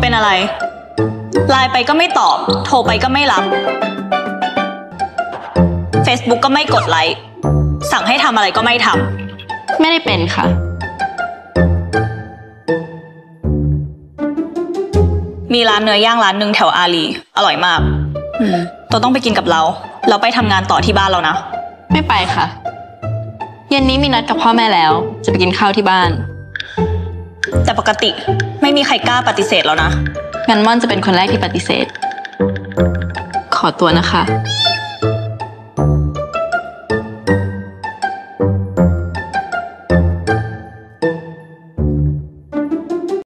เป็นอะไร ไลน์ไปก็ไม่ตอบ โทรไปก็ไม่รับ Facebook ก็ไม่กดไลค์ สั่งให้ทำอะไรก็ไม่ทไม่ได้เป็นค่ะำ มีร้านเนื้อย่างร้านหนึ่งแถวอารี อร่อยมากอืมตัวต้องไปกินกับเรา เราไปทำงานต่อที่บ้านเรานะ ไม่ไปค่ะ เย็นนี้มีนัดกับพ่อแม่แล้ว จะไปกินข้าวที่บ้าน แต่ปกติไม่มีใครกล้าปฏิเสธแล้วนะ งั้นม่อนจะเป็นคนแรกที่ปฏิเสธ ขอตัวนะคะ